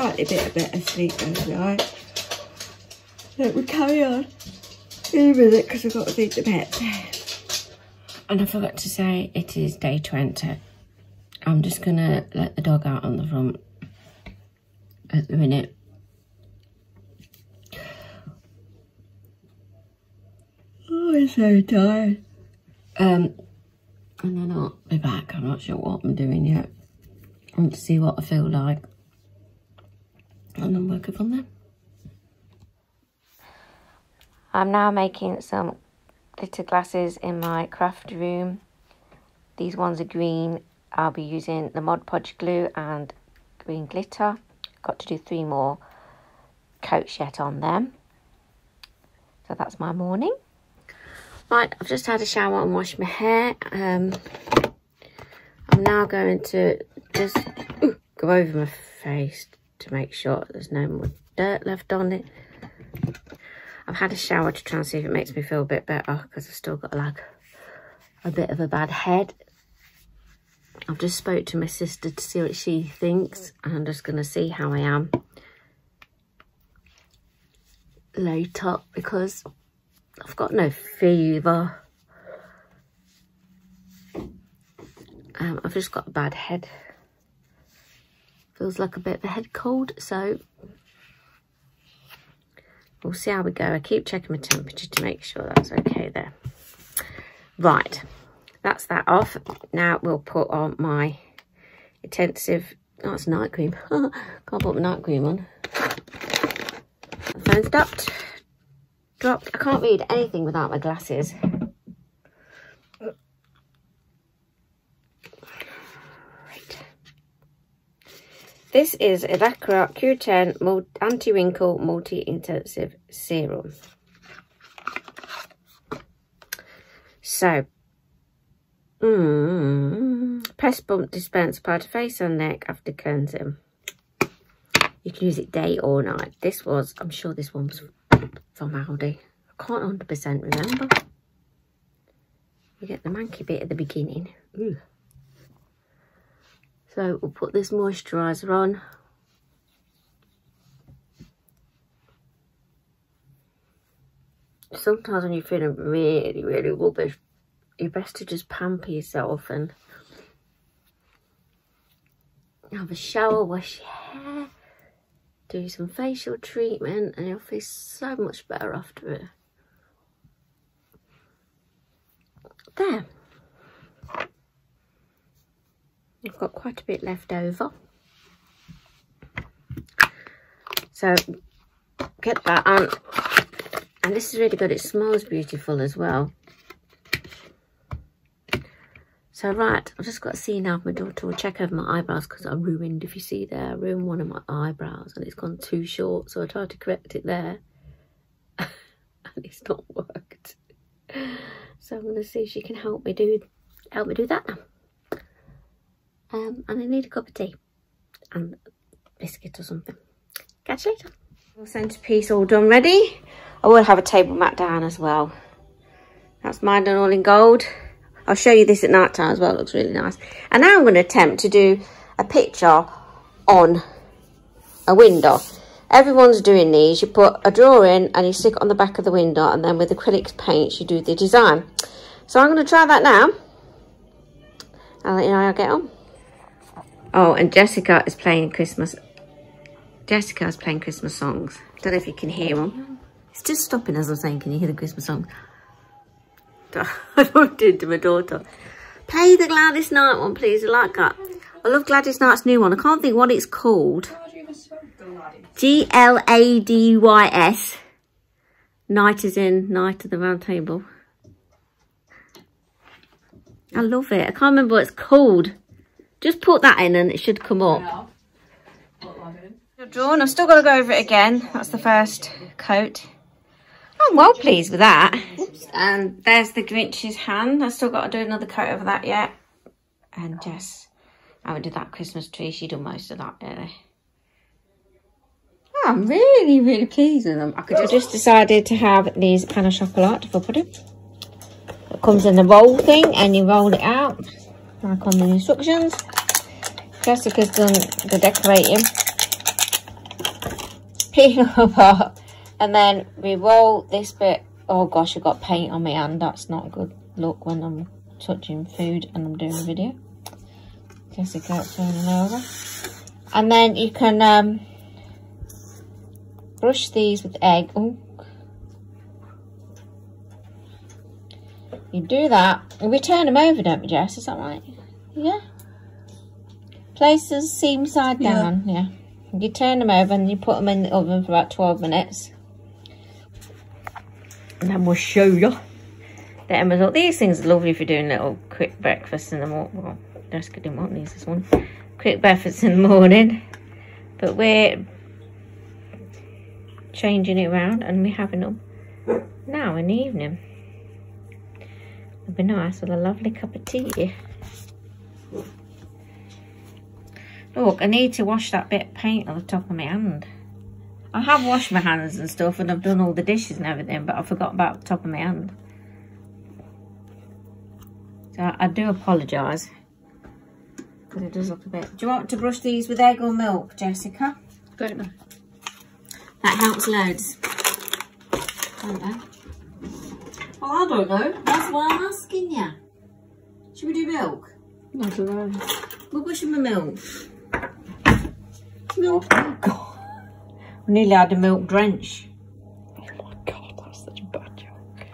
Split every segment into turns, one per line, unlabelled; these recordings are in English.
slightly bit a better sleep last night. Let me carry on in a minute because I've got to feed the pet. And I forgot to say it is day 20. I'm just going to let the dog out on the front at the minute. Oh, I'm so tired. Um, and then I'll be back. I'm not sure what I'm doing yet. I want to see what I feel like. And then work it from there.
I'm now making some glitter glasses in my craft room. These ones are green. I'll be using the Mod Podge glue and green glitter. Got to do three more coats yet on them. So that's my morning. Right, I've just had a shower and washed my hair. Um, I'm now going to just ooh, go over my face to make sure there's no more dirt left on it. I've had a shower to try and see if it makes me feel a bit better because I've still got like a bit of a bad head. I've just spoke to my sister to see what she thinks and I'm just going to see how I am later because I've got no fever. Um, I've just got a bad head. Feels like a bit of a head cold, so we'll see how we go. I keep checking my temperature to make sure that's okay there. Right, that's that off. Now we'll put on my intensive, oh, it's night cream. Can't put my night cream on. The phone stopped dropped. I can't read anything without my glasses. This is Lacura Q10 Anti-Wrinkle Multi-Intensive Serum. So, mm, press bump dispense part of face and neck after cleansing. You can use it day or night. This was, I'm sure this one was from Aldi. I can't 100% remember. You get the manky bit at the beginning. Ooh. So we'll put this moisturiser on. Sometimes when you're feeling really, really rubbish, you're best to just pamper yourself and have a shower, wash your hair, do some facial treatment and you'll feel so much better after it. There. I've got quite a bit left over. So get that on. And this is really good. It smells beautiful as well. So right, I've just got to see now if my daughter will check over my eyebrows because I ruined, if you see there, I ruined one of my eyebrows and it's gone too short. So I tried to correct it there and it's not worked. So I'm going to see if she can help me do help me do that now. Um, and I need a cup of tea and biscuit or something. Catch you later. Centerpiece all done ready. I will have a table mat down as well. That's mine done all in gold. I'll show you this at night time as well. It looks really nice. And now I'm going to attempt to do a picture on a window. Everyone's doing these. You put a drawing and you stick it on the back of the window and then with acrylic paints you do the design. So I'm going to try that now. I'll let you know how I get on. Oh, and Jessica is playing Christmas. Jessica is playing Christmas songs. Don't know if you can hear them. It's just stopping as I'm saying, can you hear the Christmas songs? I did to my daughter. Play the Gladys Knight one, please. I like that. I love Gladys Knight's new one. I can't think what it's called. G-L-A-D-Y-S. Knight is in Knight of the Round Table. I love it. I can't remember what it's called. Just put that in and it should come up. Drawn. I've still got to go over it again. That's the first coat. I'm well pleased with that. And there's the Grinch's hand. I've still got to do another coat over that yet. And Jess, I haven't did that Christmas tree. She done most of that, really. Oh, I'm really, really pleased with them. I could have just decided to have these pain au chocolat for pudding. It comes in the roll thing and you roll it out like on the instructions. Jessica's done the decorating. peel them apart. And then we roll this bit. Oh gosh, I've got paint on my hand. That's not a good look when I'm touching food and I'm doing a video. Jessica turning over. And then you can um, brush these with egg. Ooh. You do that. And we turn them over, don't we, Jess? Is that right? Yeah. Places seam side down. Yeah. You turn them over and you put them in the oven for about 12 minutes. And then we'll show you the end result. These things are lovely for doing little quick breakfast in the morning. Well, Jessica didn't want these this one. Quick breakfast in the morning. But we're changing it around and we're having them now in the evening. It'd be nice with a lovely cup of tea. Look, I need to wash that bit of paint on the top of my hand. I have washed my hands and stuff and I've done all the dishes and everything, but I forgot about the top of my hand. So I do apologise. Because it does look a bit... Do you want to brush these with egg or milk, Jessica?
Don't know.
That helps loads. Don't know. Well, I don't know. That's why I'm asking you. Should we do milk?
I don't know.
We'll brush them with milk. Milk. Oh, God. We nearly had a milk drench.
Oh my god, that's such a bad joke.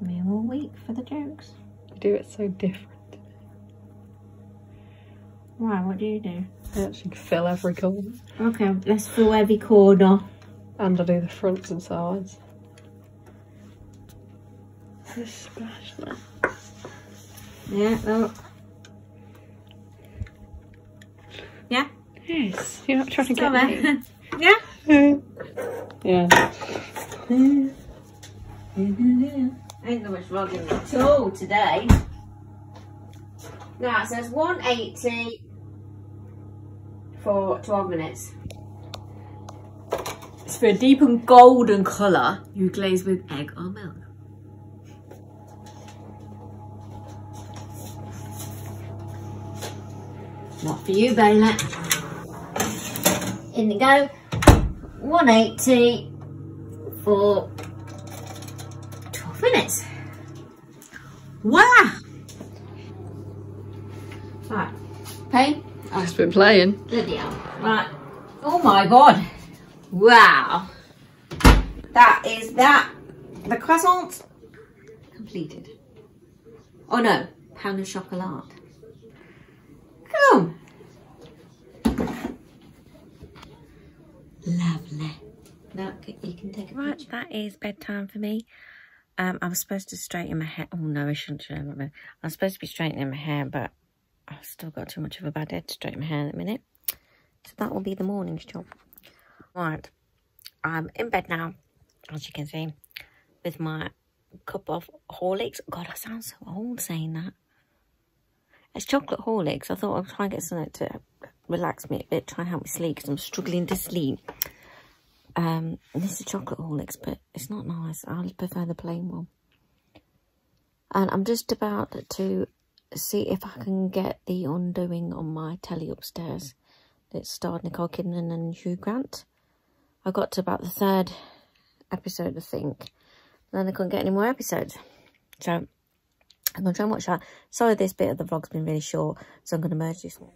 Me all week for the jokes.
You do it so different.
Why? What do you do?
I actually fill every corner.
Okay, let's fill every corner.
And I do the fronts and sides. Just splash that.
Yeah, look. Yeah?
Yes, you're not trying to
Still
get me.
there. yeah?
yeah.
Ain't no much vlogging at all today. Now it says 180 for 12 minutes. It's for a deep and golden colour. You glaze with egg or milk. Not for you, Bailey. In you go. 180 for 12 minutes. Wow! Right. Hey? Oh,
Just been playing.
bloody hell. Right. Oh my god. Wow. That is that. The croissant completed. Oh no, pain au chocolat. Come. Now you can take a
Right, that is bedtime for me. Um, I was supposed to straighten my hair. Oh no, I shouldn't. have been. I was supposed to be straightening my hair, but I've still got too much of a bad head to straighten my hair in a minute. So that will be the morning's job. Right, I'm in bed now, as you can see, with my cup of Horlicks. God, I sound so old saying that. It's chocolate Horlicks. I thought I'd try and get something to relax me a bit, try and help me sleep because I'm struggling to sleep. Um, this is chocolate Horlicks, but it's not nice. I prefer the plain one. And I'm just about to see if I can get the undoing on my telly upstairs. That starred Nicole Kidman and Hugh Grant. I got to about the third episode, I think. Then I couldn't get any more episodes. So I'm going to try and watch that. Sorry this bit of the vlog's been really short, so I'm going to merge this one.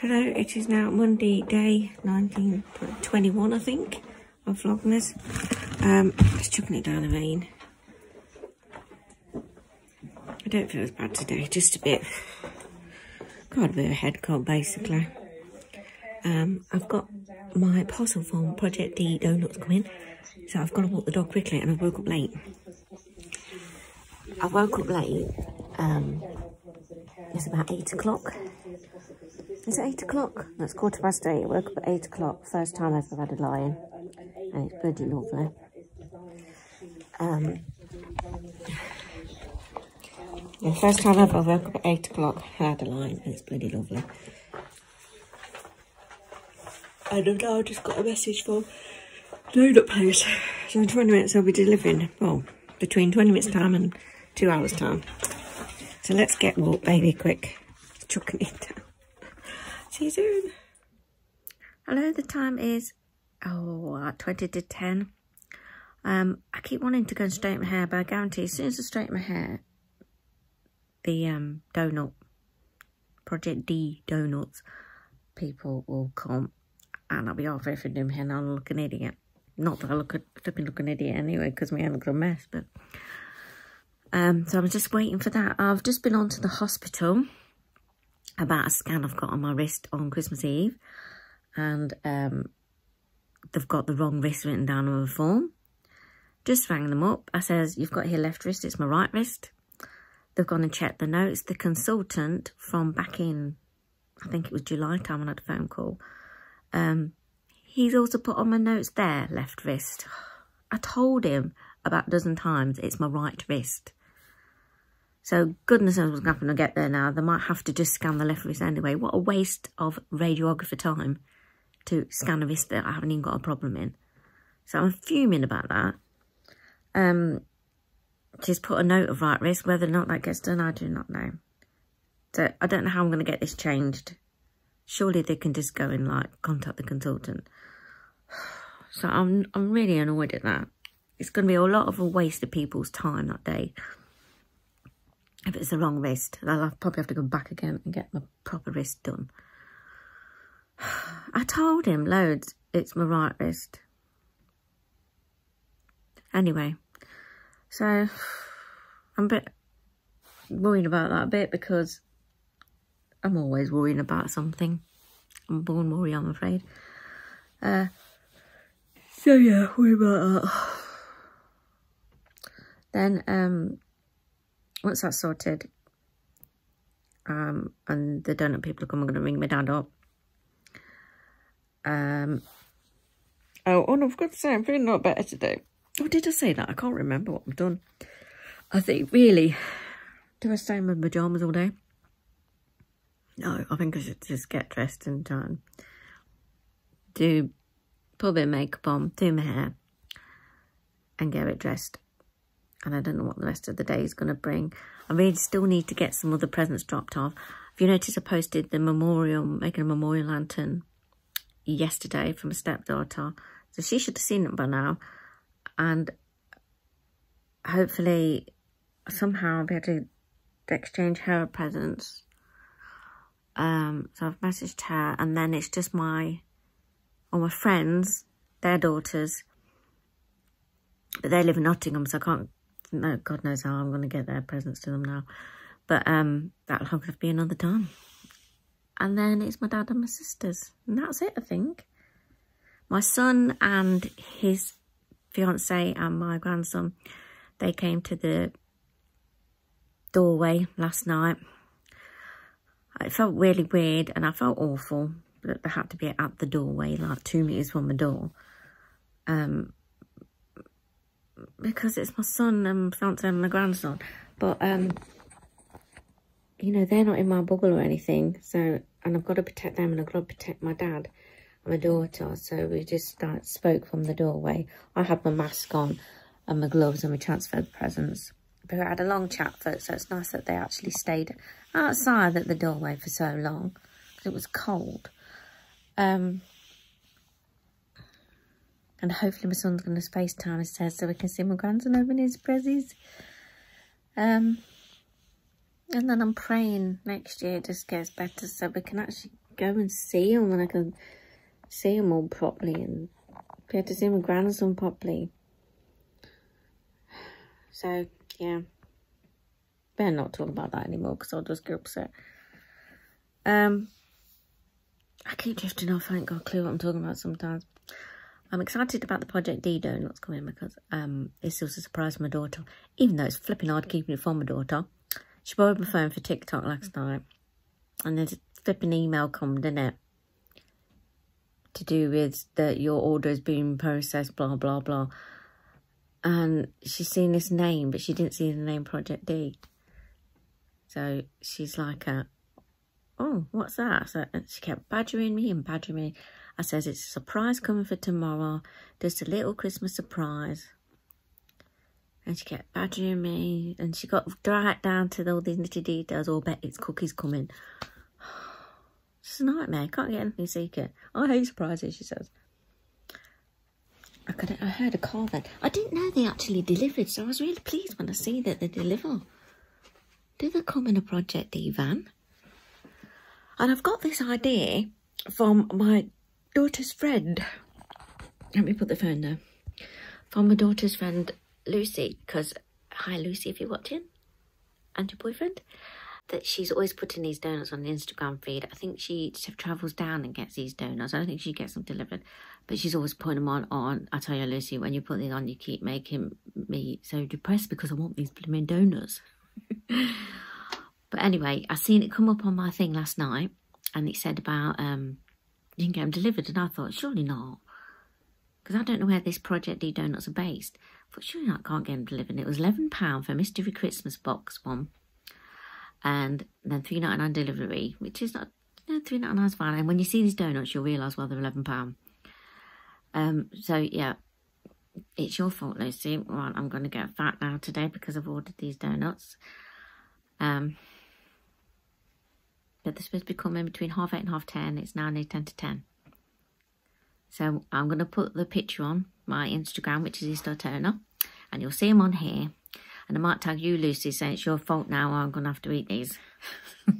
Hello, it is now Monday, day 1921, I think, of Vlogmas. Um, just chucking it down the vein. I don't feel as bad today, just a bit, got a bit of a head cold, basically. Um, I've got my parcel from Project D donuts coming, so I've got to walk the dog quickly, and I woke up late. I woke up late, um, it's about 8 o'clock. Is it 8 o'clock? That's quarter past 8. I woke up at 8 o'clock. First time I've ever had a lion. And it's bloody lovely. Um, the first time ever I woke up at 8 o'clock, had a lion. And it's bloody lovely. And I've now just got a message from Donut Place. So in 20 minutes I'll be delivering. Well, between 20 minutes time and 2 hours time. So let's get walk baby quick. Chucking it down. See you soon.
Hello, the time is, oh, 20 to 10. Um, I keep wanting to go and straighten my hair, but I guarantee as soon as I straighten my hair, the um, donut, Project D donuts, people will come and I'll be off everything doing my hair and I'll look an idiot. Not that I look, flipping look an idiot anyway, because my hair looks a mess, but... Um, so I'm just waiting for that. I've just been on to the hospital about a scan I've got on my wrist on Christmas Eve. And um, they've got the wrong wrist written down on the form. Just rang them up. I says, you've got your left wrist, it's my right wrist. They've gone and checked the notes. The consultant from back in, I think it was July time when I had a phone call. Um, he's also put on my notes there, left wrist. I told him about a dozen times it's my right wrist. So goodness knows what's going to get there now. They might have to just scan the left wrist anyway. What a waste of radiographer time to scan a wrist that I haven't even got a problem in. So I'm fuming about that. Um, just put a note of right wrist. Whether or not that gets done, I do not know. So I don't know how I'm going to get this changed. Surely they can just go and like contact the consultant. So I'm I'm really annoyed at that. It's going to be a lot of a waste of people's time that day if it's the wrong wrist, I'll probably have to go back again and get my proper wrist done. I told him loads it's my right wrist. Anyway, so I'm a bit worried about that a bit because I'm always worrying about something. I'm born worry, I'm afraid. Uh, so yeah, worry about that. Then um, once that's sorted, um, and the donut people are coming, I'm going to ring my dad up. Um, oh, oh no, I've got to say, I'm feeling a lot better today. Oh, did I say that? I can't remember what I've done. I think, really, do I stay in my pyjamas all day? No, I think I should just get dressed in time. Do, put a bit of makeup on, do my hair, and get it dressed and I don't know what the rest of the day is going to bring. I really still need to get some other presents dropped off. If you notice, I posted the memorial, making a memorial lantern yesterday from a stepdaughter. So she should have seen it by now. And hopefully, somehow I'll be able to exchange her presents. Um, so I've messaged her and then it's just my, or my friends, their daughters, but they live in Nottingham, so I can't no, God knows how I'm going to get their presents to them now. But um, that'll have to be another time. And then it's my dad and my sisters. And that's it, I think. My son and his fiance and my grandson, they came to the doorway last night. It felt really weird and I felt awful that they had to be at the doorway, like two metres from the door. Um, because it's my son and fiance and my grandson. But, um, you know, they're not in my bubble or anything. So, and I've got to protect them and I've got to protect my dad and my daughter. So we just spoke from the doorway. I had my mask on and my gloves and my transfer presents. But we had a long chat first, so it's nice that they actually stayed outside at the doorway for so long. Because it was cold. Um, and hopefully my son's going to FaceTime says so we can see my grandson open his prezzies. Um, and then I'm praying next year it just gets better so we can actually go and see him and I can see him all properly and be able to see my grandson properly. So, yeah. Better not talk about that anymore because I'll just get upset. Um, I keep drifting off. I ain't got a clue what I'm talking about sometimes. I'm excited about the Project D donuts coming because um, it's also a surprise for my daughter. Even though it's flipping hard keeping it from my daughter. She borrowed my phone for TikTok last night. And there's a flipping email come, didn't it? To do with that your order is being processed, blah, blah, blah. And she's seen this name, but she didn't see the name Project D. So she's like, uh, oh, what's that? So she kept badgering me and badgering me. I says it's a surprise coming for tomorrow. Just a little Christmas surprise. And she kept badgering me. And she got right down to all these nitty details. Oh, bet it's cookies coming. It's a nightmare. Can't get anything secret. I hate surprises, she says. I, could, I heard a car then. I didn't know they actually delivered, so I was really pleased when I see that they deliver. Do they come in a Project D van? And I've got this idea from my daughter's friend. Let me put the phone there. From my daughter's friend Lucy, because hi Lucy, if you're watching, and your boyfriend, that she's always putting these donuts on the Instagram feed. I think she travels down and gets these donuts. I don't think she gets them delivered, but she's always putting them on. On I tell you, Lucy, when you put these on, you keep making me so depressed because I want these blooming donuts. but anyway, I seen it come up on my thing last night, and it said about um, can get them delivered, and I thought surely not, because I don't know where this Project D donuts are based. Thought surely I can't get them delivered. it was eleven pound for a mystery Christmas box one, and then three ninety nine delivery, which is not you know, three ninety nine is fine. And when you see these donuts, you'll realise why they're eleven pound. Um, so yeah, it's your fault, Lucy. Right, I'm going to get fat now today because I've ordered these donuts. Um, but they're supposed to be coming between half eight and half ten. It's now near ten to ten. So I'm going to put the picture on my Instagram, which is E-star Turner, and you'll see them on here. And I might tag you, Lucy, saying it's your fault now. I'm going to have to eat these.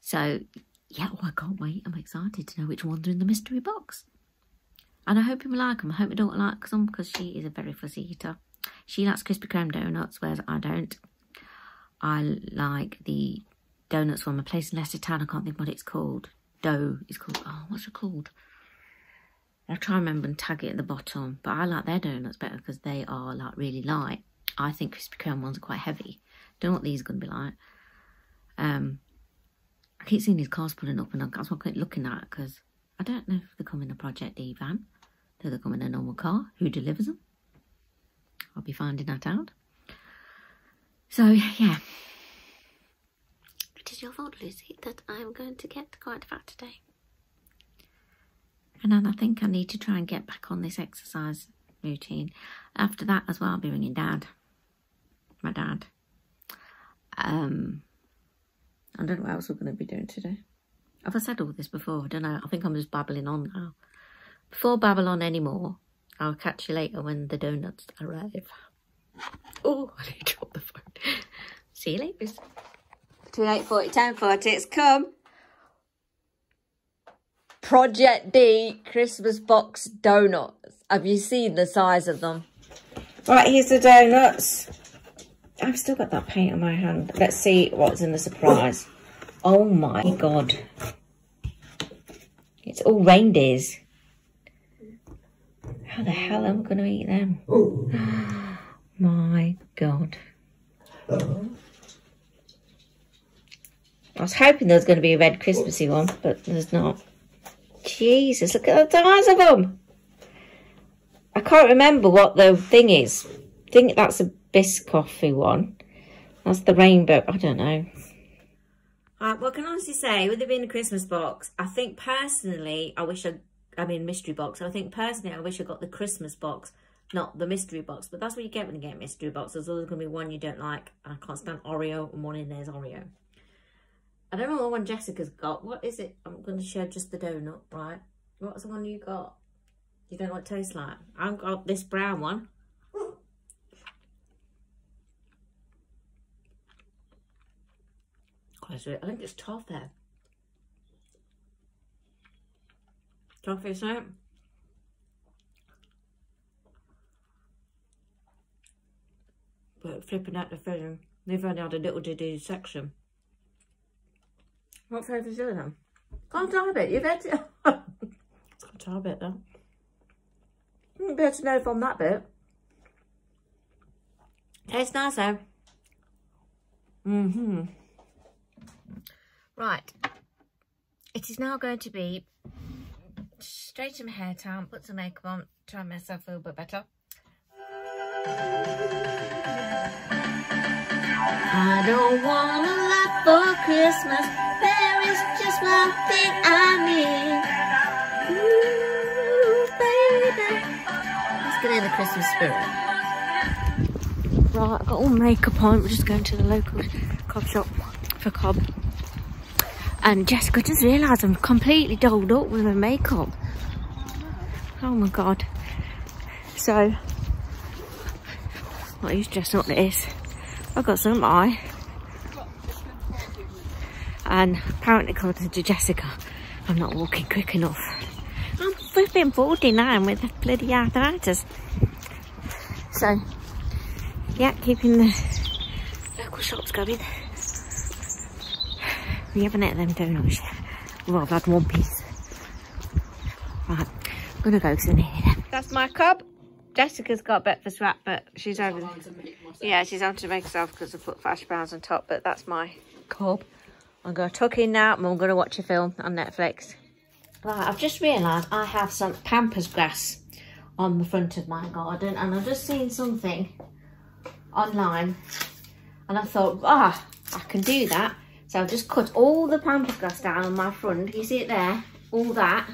so, yeah, oh, I can't wait. I'm excited to know which ones are in the mystery box. And I hope you like them. I hope my daughter likes them because she is a very fussy eater. She likes Krispy Kreme donuts, whereas I don't. I like the donuts from a place in Leicester Town. I can't think what it's called. Dough is called. Oh, what's it called? I'll try and remember and tag it at the bottom. But I like their donuts better because they are like really light. I think Krispy Kreme ones are quite heavy. Don't know what these are going to be like. Um, I keep seeing these cars pulling up and that's what I keep looking at it because I don't know if they come in a Project D van. Do they come in a normal car? Who delivers them? I'll be finding that out. So, yeah. It is your fault, Lucy, that I'm going to get quite fat today. And then I think I need to try and get back on this exercise routine. After that as well, I'll be ringing Dad. My dad. Um, I don't know what else we're going to be doing today. Have I said all this before? I don't know. I think I'm just babbling on now. Before babble on anymore, I'll catch you later when the donuts arrive. Oh, I need to drop the phone. See you later.
Between 8.40 10.40, it's come. Project D Christmas box donuts. Have you seen the size of them?
Right, here's the donuts. I've still got that paint on my hand. Let's see what's in the surprise. Oh my god. It's all reindeers. How the hell am I going to eat them? my god. I was hoping there was going to be a red Christmassy one, but there's not. Jesus, look at the size of them. I can't remember what the thing is. I think that's a Biscoffy one. That's the rainbow. I don't know.
Right, well, I can honestly say, with it being a Christmas box, I think personally, I wish I, I mean, mystery box. I think personally, I wish I got the Christmas box, not the mystery box. But that's what you get when you get a mystery box. There's always going to be one you don't like. I can't stand Oreo, and one in there's Oreo. I don't know what one Jessica's got. What is it? I'm going to share just the donut, right? What's the one you got? You don't know what it tastes like? I've got this brown one. I think it's toffee. Toffee, is it? But flipping out the film, they've only had a little diddy section. What flavour is it then? Can't try it, you've had it. Can't try a bit though. You'd be able to know from that bit. Tastes nice though. Mm-hmm. Right. It is now going to be straighten my hair down, put some makeup on, try and myself a little bit better. I don't want a lot for Christmas. There is just one thing I need. Ooh, baby. Let's get in the Christmas spirit. Right, I've got all makeup on. We're just going to the local cob shop for cob.
And Jessica just realised I'm completely dolled up with my makeup. Oh my god. So, I used to dress this. I've got some eye. And apparently according to Jessica, I'm not walking quick enough. I'm flipping 49 with bloody arthritis. So, yeah, keeping the local shops going. We haven't had them donuts yet. Well, I've had one piece. Right, I'm gonna go because I need them. That's my cup. Jessica's got breakfast wrap, but she's over there. Yeah, she's on to make herself because I put flash browns on top, but that's my cup. I'm going to tuck in now and I'm going to watch a film on Netflix. Right, I've just realised I have some pampas grass on the front of my garden and I've just seen something online and I thought, ah, I can do that. So I've just cut all the pampas grass down on my front. You see it there? All that.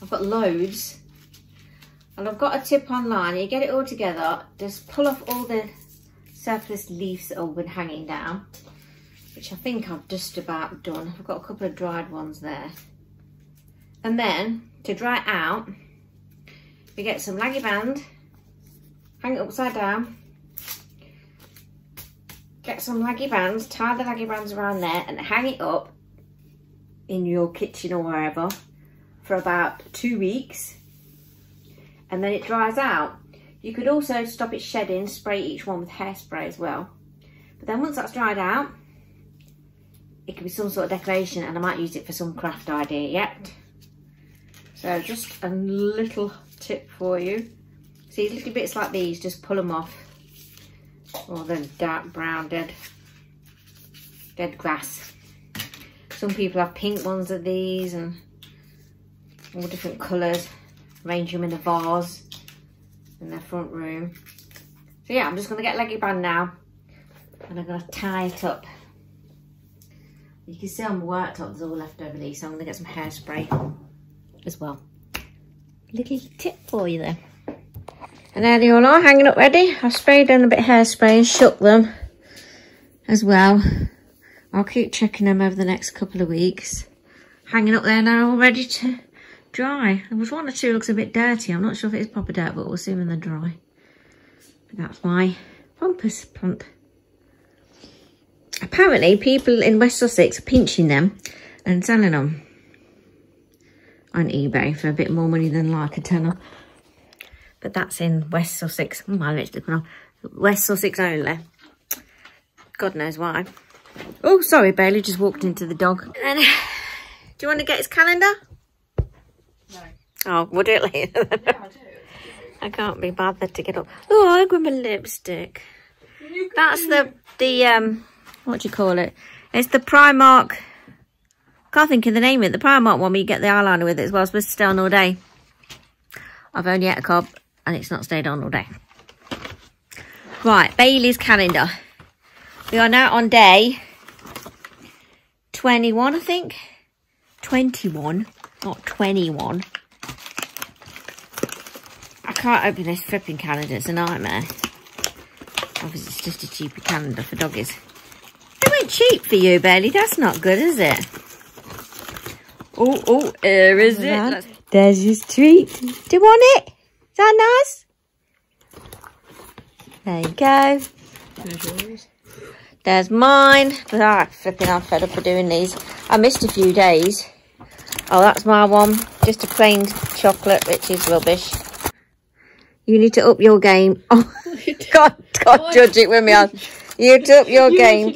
I've got loads. And I've got a tip online. You get it all together. Just pull off all the surplus leaves that have been hanging down. Which I think I've just about done. I've got a couple of dried ones there. And then, to dry out, we get some laggy band. Hang it upside down get some laggy bands, tie the laggy bands around there and hang it up in your kitchen or wherever for about two weeks and then it dries out. You could also stop it shedding, spray each one with hairspray as well. But then once that's dried out, it could be some sort of decoration and I might use it for some craft idea yet. So just a little tip for you. See little bits like these, just pull them off or the dark brown dead dead grass. Some people have pink ones of these and all different colours. Arrange them in a vase in their front room. So yeah, I'm just going to get leggy band now and I'm going to tie it up. You can see on the worktop there's all left over these, so I'm going to get some hairspray as well. Little tip for you there. And there they all are, hanging up ready. I've sprayed down a bit of hairspray and shook them as well. I'll keep checking them over the next couple of weeks. Hanging up there now, all ready to dry. There was one or two looks a bit dirty. I'm not sure if it's proper dirt, but we'll see when they're dry. That's my pampas plant. Apparently, people in West Sussex are pinching them and selling them on eBay for a bit more money than like a tenner but that's in West Sussex. Oh, my lips off. West Sussex only. God knows why. Oh, sorry, Bailey just walked into the dog. And, do you want to get his calendar? No. Oh, we'll do it later. yeah, I do. I can't be bothered to get up. Oh, I got my lipstick. That's the, the, um, what do you call it? It's the Primark, can't think of the name of it, the Primark one where you get the eyeliner with it as well. It's supposed to stay on all day. I've only had a cob and it's not stayed on all day. Right, Bailey's calendar. We are now on day 21, I think. 21, not 21. I can't open this flipping calendar, it's a nightmare. Obviously, it's just a cheaper calendar for doggies. It cheap for you, Bailey. That's not good, is it? Oh, oh, here is it. There's his treat. Do you want it? that nice? There you go. There's There's mine. Ah, flipping I'm fed up of doing these. I missed a few days. Oh, that's my one. Just a plain chocolate, which is rubbish. You need to up your game. Oh, God, God, judge it with me You need to up your you game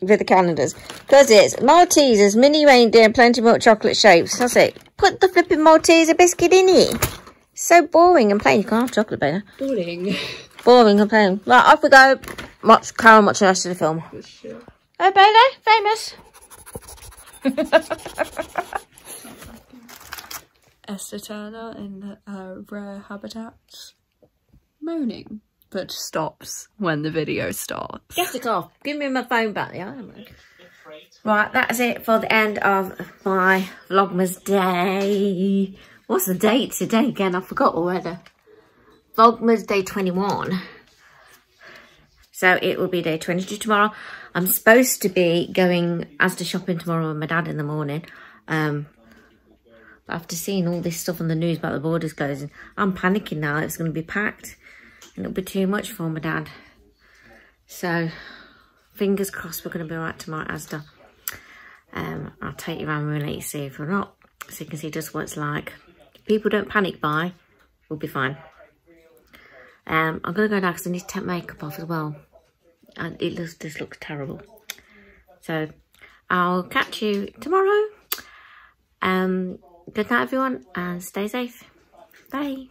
with the calendars. Because it's Maltesers, mini reindeer, and plenty more chocolate shapes. That's it. Put the flipping Malteser biscuit in it. So boring and plain. You can't have chocolate, baby.
Boring.
Boring and plain. Right, off we go. Watch Carol watch the rest of the film. Sure. Oh, baby, famous.
Esther Turner in uh, rare habitats. Moaning, but stops when the video starts.
Get it off. Give me my phone back. Yeah. Right, that's it for the end of my Vlogmas day. What's the date today again? I forgot already. Vlogmas Day 21. So it will be day 22 tomorrow. I'm supposed to be going Asda shopping tomorrow with my dad in the morning. Um, after seeing all this stuff on the news about the borders closing, I'm panicking now. It's going to be packed and it'll be too much for my dad. So, fingers crossed we're going to be alright tomorrow Asda. Um, I'll take you around and let you see if we're not, so you can see just what it's like. If people don't panic buy, we'll be fine. Um, I'm going to go now because I need to take makeup off as well. And it looks, this looks terrible. So, I'll catch you tomorrow. Um, good night everyone and stay safe. Bye.